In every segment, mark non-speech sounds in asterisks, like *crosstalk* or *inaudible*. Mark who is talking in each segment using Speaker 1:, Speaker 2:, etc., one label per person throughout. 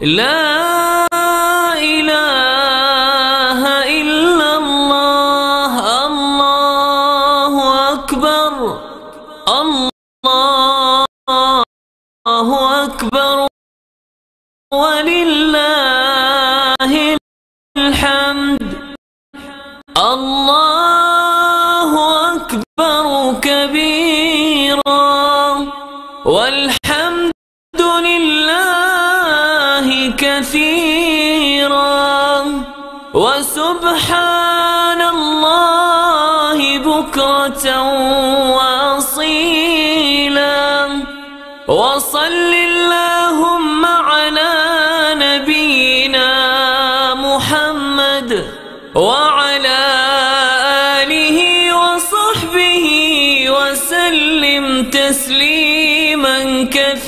Speaker 1: لا إله إلا الله الله أكبر الله أكبر ولله الحمد الله أكبر كبيرا والحمد وسبحان الله بكرة وأصيلا. وصل اللهم على نبينا محمد وعلى آله وصحبه وسلم تسليما كثيرا.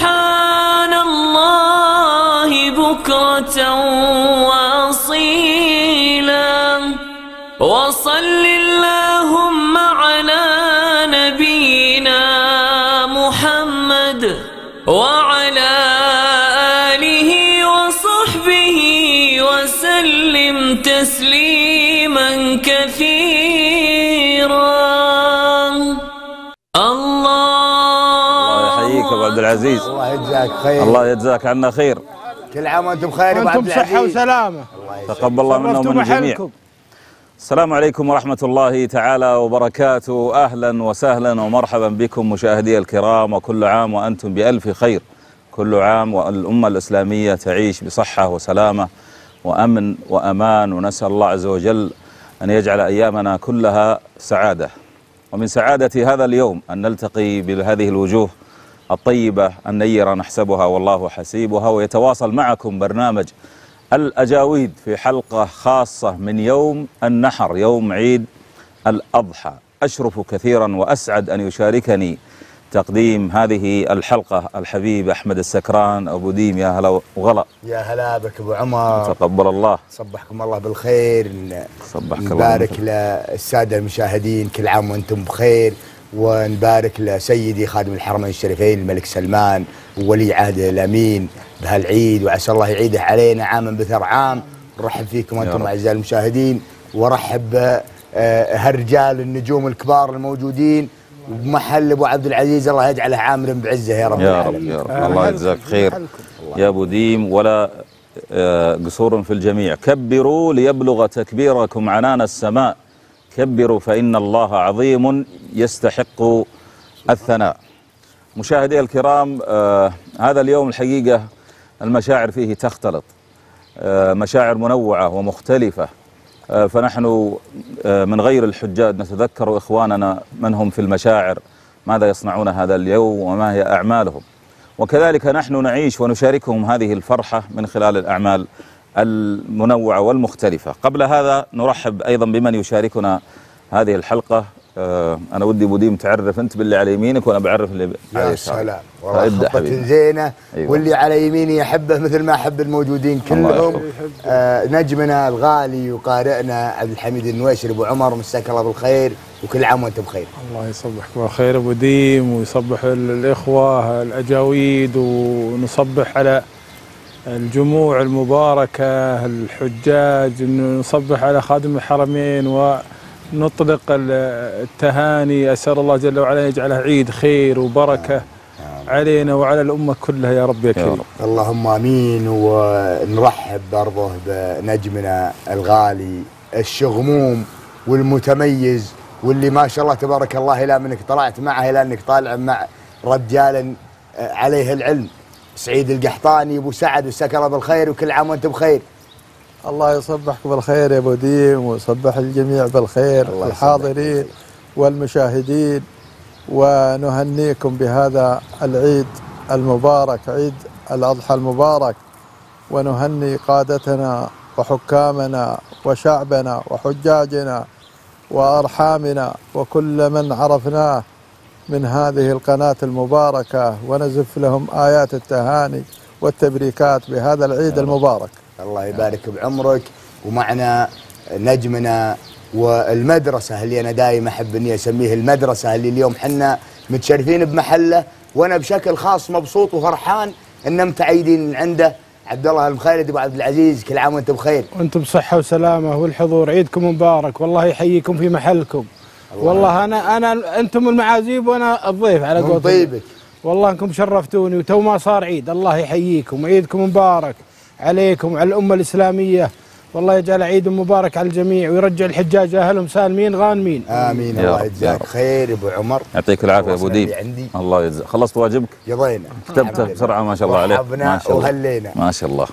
Speaker 1: وسبحان الله بكرة وأصيلا. وصل اللهم على نبينا محمد وعلى آله وصحبه وسلم تسليما كثيرا.
Speaker 2: العزيز
Speaker 3: الله يجزاك خير.
Speaker 2: الله يجزاك عنا خير.
Speaker 3: كل عام وأنتم بخير عبد
Speaker 4: وأنتم بصحة
Speaker 3: العزيز.
Speaker 4: وسلامة.
Speaker 2: تقبل الله منا ومن الجميع السلام عليكم ورحمة الله تعالى وبركاته. أهلا وسهلا ومرحبا بكم مشاهدي الكرام وكل عام وأنتم بألف خير. كل عام والأمة الإسلامية تعيش بصحة وسلامة وأمن وأمان ونسأل الله عز وجل أن يجعل أيامنا كلها سعادة. ومن سعادة هذا اليوم أن نلتقي بهذه الوجوه الطيبة النيرة نحسبها والله حسيبها ويتواصل معكم برنامج الأجاويد في حلقة خاصة من يوم النحر يوم عيد الأضحى. أشرف كثيرا وأسعد أن يشاركني تقديم هذه الحلقة الحبيب أحمد السكران. أبو ديم يا هلا وغلا.
Speaker 3: يا هلا بك أبو عمر.
Speaker 2: تقبل الله.
Speaker 3: صبحكم الله بالخير.
Speaker 2: صبحك الله
Speaker 3: نبارك. للسادة المشاهدين كل عام وأنتم بخير. ونبارك لسيدي خادم الحرمين الشريفين الملك سلمان وولي عهده الأمين بهالعيد وعسى الله يعيده علينا عاما بثر عام. نرحب فيكم
Speaker 2: أنتم.
Speaker 3: أعزائي المشاهدين وارحب آه، هالرجال النجوم الكبار الموجودين وبمحل أبو عبد العزيز الله يجعله عامر بعزه يا رب
Speaker 2: يا رب يا رب. الله يجزاك خير. يا أبو ديم ولا آه، قصور في الجميع. كبروا ليبلغ تكبيركم عنان السماء. كبروا فإن الله عظيم يستحق الثناء. مشاهدي الكرام آه هذا اليوم الحقيقة المشاعر فيه تختلط آه مشاعر منوعة ومختلفة آه فنحن آه من غير الحجاج نتذكر إخواننا من هم في المشاعر ماذا يصنعون هذا اليوم وما هي أعمالهم. وكذلك نحن نعيش ونشاركهم هذه الفرحة من خلال الأعمال المنوعة والمختلفة قبل هذا نرحب أيضا بمن يشاركنا هذه الحلقة آه أنا ودي بوديم تعرف أنت باللي على يمينك وأنا بعرف اللي على
Speaker 3: يا
Speaker 2: يسارك.
Speaker 3: سلام والله
Speaker 2: فابدأ
Speaker 3: خطة. زينة
Speaker 2: أيوة.
Speaker 3: واللي على يميني يحبه مثل ما أحب الموجودين كلهم. آه نجمنا الغالي وقارئنا عبد الحميد النويشري أبو عمر مساك الله بالخير وكل عام وأنتم بخير
Speaker 4: الله يصبحك بالخير أبو ديم ويصبح ال- الإخوة الأجاويد ونصبح على الجموع المباركة الحجاج إنه نصبح على خادم الحرمين ونطلق ال- التهاني. أسأل الله جل وعلا يجعلها عيد خير وبركة علينا وعلى الأمة كلها يا رب يا كريم.
Speaker 3: اللهم آمين. ونرحب برضه بنجمنا الغالي الشغموم والمتميز واللي ما شاء الله تبارك الله إلى منك طلعت معه إلى انك طالع مع رجال آه، عليه العلم. سعيد القحطاني أبو سعد وسكر بالخير وكل عام وأنتم بخير.
Speaker 5: الله يصبحك بالخير يا أبو ديم ويصبح الجميع بالخير الحاضرين والمشاهدين. ونهنيكم بهذا العيد المبارك عيد الأضحى المبارك. ونهني قادتنا وحكامنا وشعبنا وحجاجنا وأرحامنا وكل من عرفناه. من هذه القناة المباركة ونزف لهم آيات التهاني والتبريكات بهذا العيد المبارك.
Speaker 3: الله يبارك بعمرك ومعنا نجمنا والمدرسة اللي أنا دايما أحب إني أسميه المدرسة اللي اليوم حنا متشرفين بمحله وأنا بشكل خاص مبسوط وفرحان إن متعيدين عنده. عبد الله المخالد أبو عبد العزيز كل عام وأنتم بخير.
Speaker 4: وأنتم بصحة وسلامة والحضور عيدكم مبارك والله يحييكم في محلكم. والله أنا أنا أنتم المعازيب وأنا الضيف على
Speaker 3: من
Speaker 4: قولتهم.
Speaker 3: طيبك.
Speaker 4: والله أنكم شرفتوني وتو ما صار عيد. الله يحييكم عيدكم مبارك عليكم وعلى الأمة الإسلامية. والله يجعل عيد مبارك على الجميع ويرجع الحجاج أهلهم سالمين غانمين.
Speaker 3: آمين.
Speaker 2: يا
Speaker 3: الله
Speaker 2: يا
Speaker 3: يجزاك. خير أبو عمر.
Speaker 2: يعطيك العافية يا
Speaker 3: أبو
Speaker 2: ديب.
Speaker 3: عندي.
Speaker 2: الله يجزاك. خلصت واجبك؟
Speaker 3: قضينا
Speaker 2: كتبته بسرعة ما شاء الله عليك. ما شاء الله.
Speaker 3: وهلينا.
Speaker 2: ما شاء الله.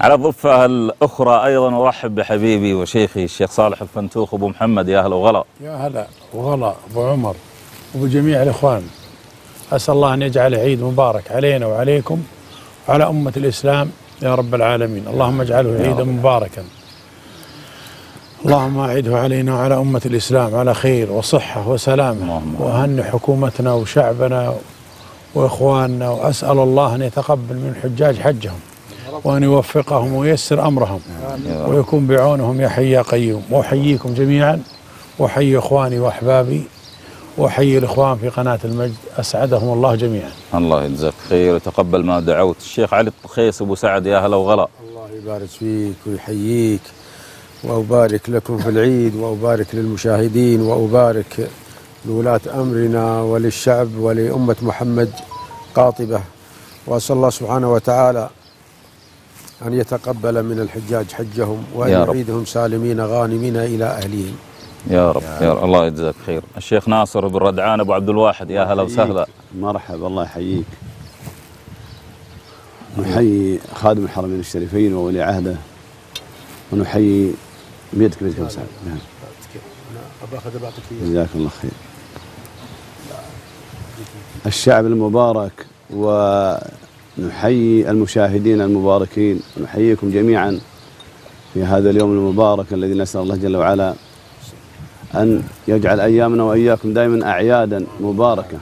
Speaker 2: على الضفه الأخرى أيضا أرحب بحبيبي وشيخي الشيخ صالح الفنتوخ أبو محمد يا أهلا وغلا.
Speaker 6: يا هلا وغلا أبو عمر وبجميع الإخوان. أسأل الله أن يجعل عيد مبارك علينا وعليكم وعلى أمة الإسلام يا رب العالمين. اللهم اجعله عيدا مباركا. اللهم أعده علينا وعلى أمة الإسلام على خير وصحة وسلامة.
Speaker 2: اللهم
Speaker 6: وأهن حكومتنا وشعبنا وإخواننا وأسأل الله أن يتقبل من الحجاج حجهم. وأن يوفقهم وييسر أمرهم. ويكون بعونهم يا حي يا قيوم. وأحييكم جميعا. وأحيي إخواني وأحبابي. وأحيي الإخوان في قناة المجد. أسعدهم الله جميعا.
Speaker 2: الله يجزاك خير. وتقبل ما دعوت. الشيخ علي الطخيس أبو سعد يا هلا وغلا.
Speaker 7: الله يبارك فيك ويحييك. وأبارك لكم في العيد. وأبارك للمشاهدين. وأبارك لولاة أمرنا وللشعب ولأمة محمد قاطبة. وأسأل الله سبحانه وتعالى أن يتقبل من الحجاج حجهم وأن
Speaker 2: يا.
Speaker 7: يعيدهم سالمين غانمين إلى أهلهم
Speaker 2: يا رب يا رب. الله يجزاك خير. الشيخ ناصر بن ردعان أبو عبد الواحد يا هلا وسهلا.
Speaker 8: مرحبا الله يحييك. نحيي خادم الحرمين الشريفين وولي عهده ونحيي بيدك بيدك يا سعد نعم. جزاك الله خير. الشعب المبارك ونحيي المشاهدين المباركين ونحييكم جميعا في هذا اليوم المبارك الذي نسأل الله جل وعلا أن يجعل أيامنا وإياكم دائما أعيادا مباركة.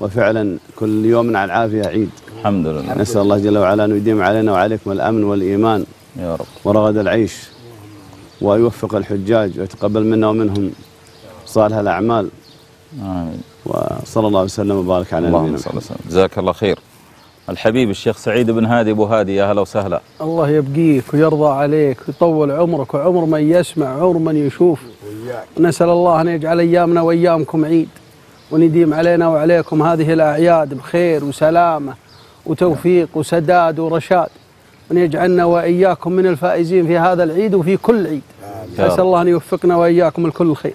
Speaker 8: وفعلا كل يوم على العافية عيد.
Speaker 2: الحمد لله.
Speaker 8: نسأل الله جل وعلا أن يديم علينا وعليكم الأمن والإيمان
Speaker 2: يا رب.
Speaker 8: ورغد العيش ويوفق الحجاج ويتقبل منا ومنهم صالح الأعمال.
Speaker 2: آمين.
Speaker 8: وصلى الله وسلم وبارك على نبينا محمد
Speaker 2: وسلم. جزاك الله خير. الحبيب الشيخ سعيد بن هادي أبو هادي يا هلا وسهلا.
Speaker 9: الله يبقيك ويرضى عليك ويطول عمرك وعمر من يسمع عمر من يشوف. نسأل الله أن يجعل أيامنا وأيامكم عيد ونديم علينا وعليكم هذه الأعياد بخير وسلامة وتوفيق وسداد ورشاد. وأن يجعلنا وإياكم من الفائزين في هذا العيد وفي كل عيد.
Speaker 2: رب.
Speaker 9: الله أن يوفقنا وإياكم لكل خير.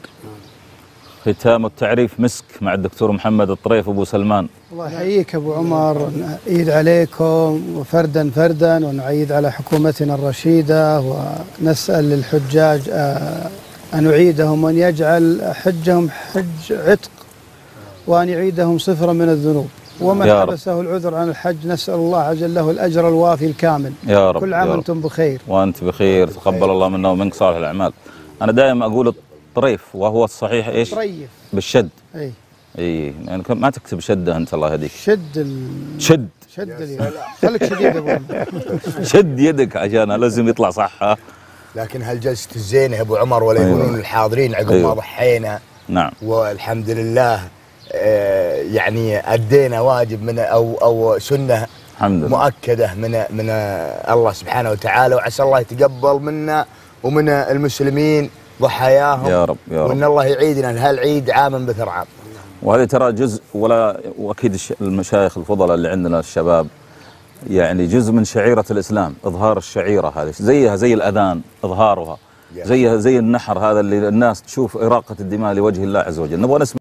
Speaker 2: ختام التعريف مسك مع الدكتور محمد الطريف أبو سلمان.
Speaker 10: الله يحييك أبو عمر. نعيد عليكم وفردا فردا ونعيد على حكومتنا الرشيدة ونسأل للحجاج آه، أن يعيدهم وأن يجعل حجهم حج عتق وأن يعيدهم صفرا من الذنوب. ومن
Speaker 2: يا رب.
Speaker 10: حبسه العذر عن الحج نسأل الله عز وجل له الأجر الوافي الكامل.
Speaker 2: يا رب
Speaker 10: كل عام. وأنتم بخير.
Speaker 2: وأنت بخير تقبل الله منا ومنك صالح الأعمال. أنا دائما أقول الطريف وهو الصحيح إيش؟
Speaker 10: طريف.
Speaker 2: بالشد.
Speaker 10: اي
Speaker 2: إي يعني ما تكتب شدة أنت الله يهديك.
Speaker 10: شد ال...
Speaker 2: شد.
Speaker 10: شد اليد خليك شديد أبو *laughs*
Speaker 2: شد يدك عشان لازم يطلع صح؟
Speaker 3: لكن هالجلسة الزينة يا أبو عمر ولا
Speaker 2: أيوة.
Speaker 3: يقولون الحاضرين عقب
Speaker 2: أيوة.
Speaker 3: ما ضحينا.
Speaker 2: نعم.
Speaker 3: والحمد لله آه، يعني أدينا واجب من أو أو سنة
Speaker 2: الحمد لله.
Speaker 3: مؤكدة من من الله سبحانه وتعالى. وعسى الله يتقبل منا ومن المسلمين. ضحاياهم
Speaker 2: يا رب يا
Speaker 3: وإن
Speaker 2: رب
Speaker 3: الله يعيدنا هالعيد عاما بثر عام.
Speaker 2: وهذه ترى جزء ولا وأكيد المشايخ الفضلاء اللي عندنا الشباب يعني جزء من شعيرة الإسلام إظهار الشعيرة هذه زيها زي الأذان إظهارها زيها زي النحر هذا اللي الناس تشوف إراقة الدماء لوجه الله عز وجل. نبغى نسمع